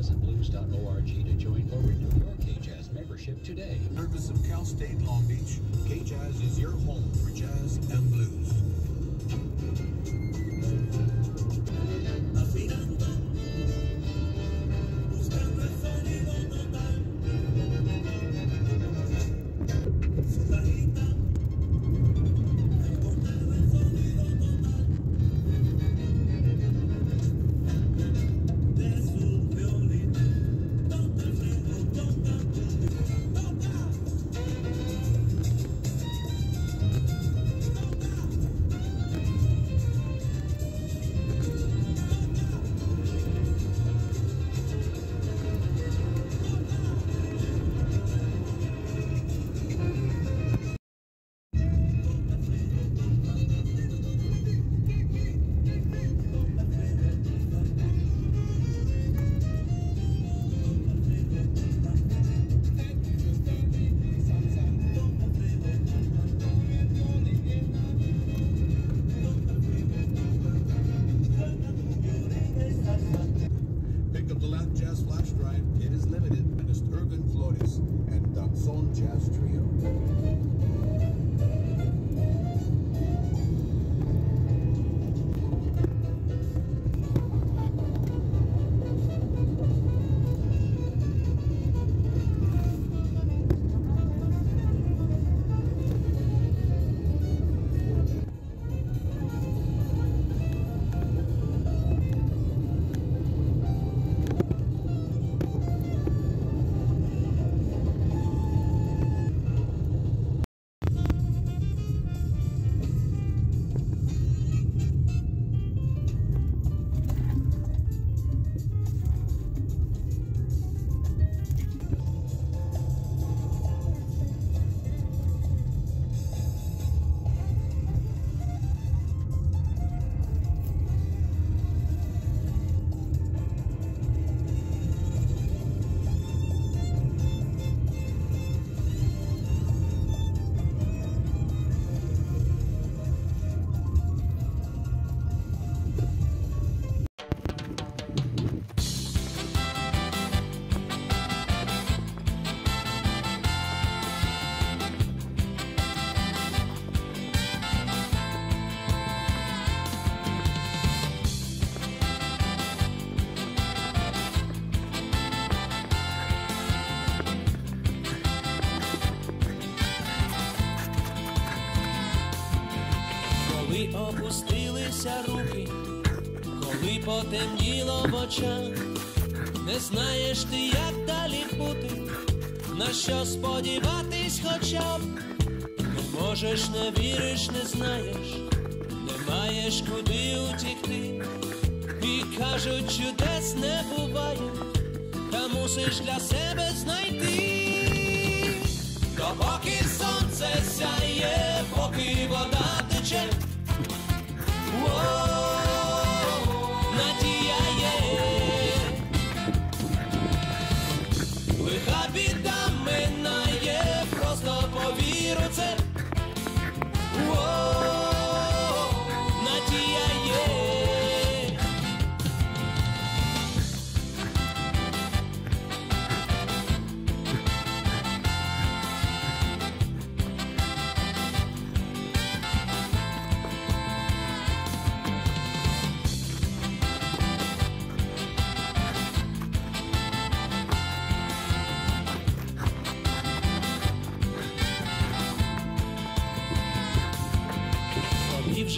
kjazzandblues.org to join or renew your K-Jazz membership today. Service of Cal State Long Beach, K-Jazz is your home for jazz and blues. Коли потемніло в очах, не знаєш ти, як далі бути, на що сподіватись хоча б, не можеш, не віриш, не знаєш, не маєш куди утікти, і кажуть, чудес не буває, та мусиш для себе знайти. Допоки сонце сяє,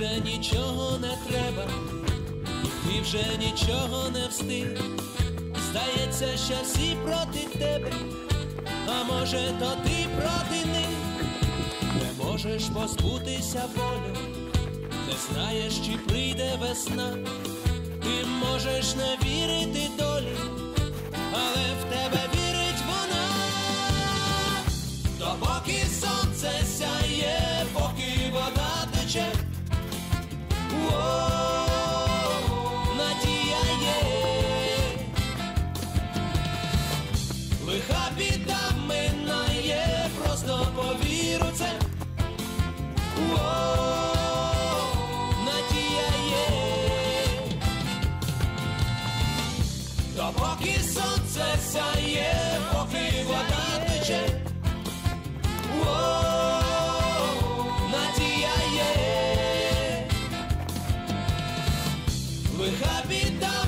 вже нічого не треба, ти вже нічого не встиг. Здається, що всі проти тебе, а може, то ти проти них. Не можеш позбутися болю, не знаєш, чи прийде весна. Ти можеш не вірити долі, але То поки сонце сяє, поки вода тече. Надія є, лиха біда.